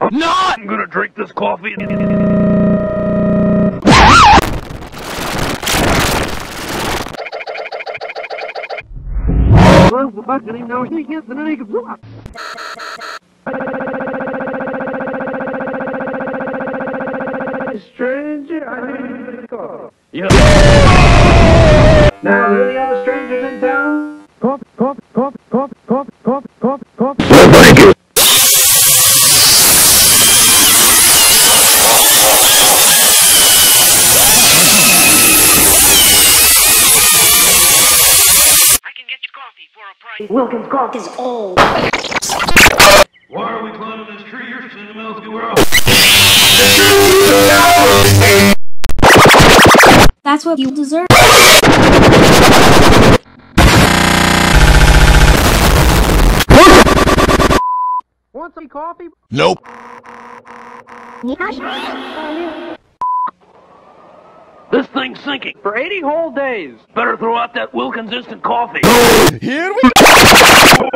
I'm not! I'm gonna drink this coffee. Well, the fuck didn't even know he gets the naked block. Stranger, I need to call. Yeah. Now, are there any other strangers in town? Coffee, coffee, coffee, coffee, coffee, coffee, coffee, coffee. Can get you coffee for a price. Wilkins Cough is old. Why are we climbing this tree? You're sentimental world. That's what you deserve. Want some coffee? Nope. This thing's sinking. For 80 whole days. Better throw out that Wilkins instant coffee. Here we go.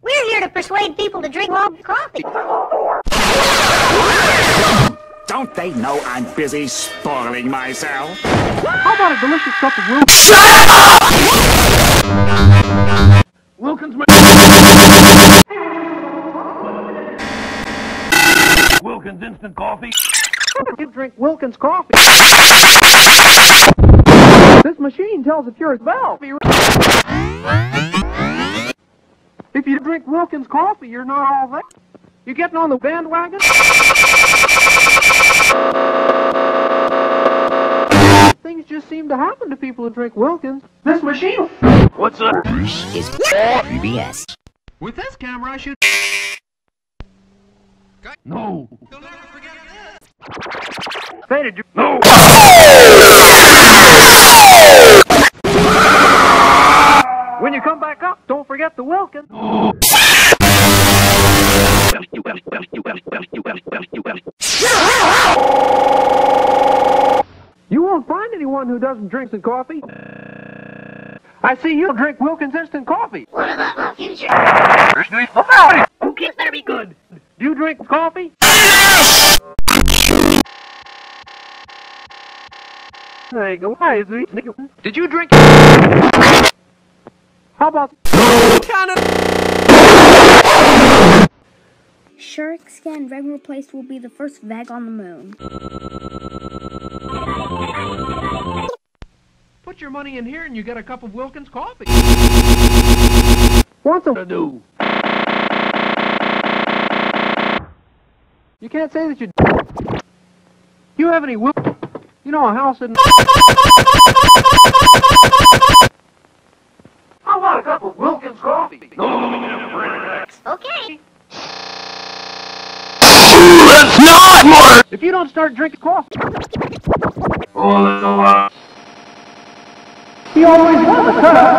We're here to persuade people to drink Wilkins coffee. Don't they know I'm busy spoiling myself? How about a delicious cup of Wilkins? Wilkins ma- Wilkins instant coffee. You drink Wilkins coffee. This machine tells if you're a valve. If you drink Wilkins coffee, you're not all that. You getting on the bandwagon? Things just seem to happen to people who drink Wilkins. This machine. What's that? Is PBS. With this camera, I should. No. Faded you. No. When you come back up, don't forget the Wilkins. You won't find anyone who doesn't drink the coffee. I see you drink Wilkins instant coffee. Kids better be good. Do you drink coffee? Hey, why is it? Did you drink? How about? Shark Scan Reg replaced will be the first VEG on the moon. Put your money in here and you get a cup of Wilkins coffee. Want some? to do? You can't say that you. You have any Wil? You know a house in. How about a cup of Wilkins coffee? Okay. That's not more. If you don't start drinking coffee, Oh, that's a lot. he always was a cut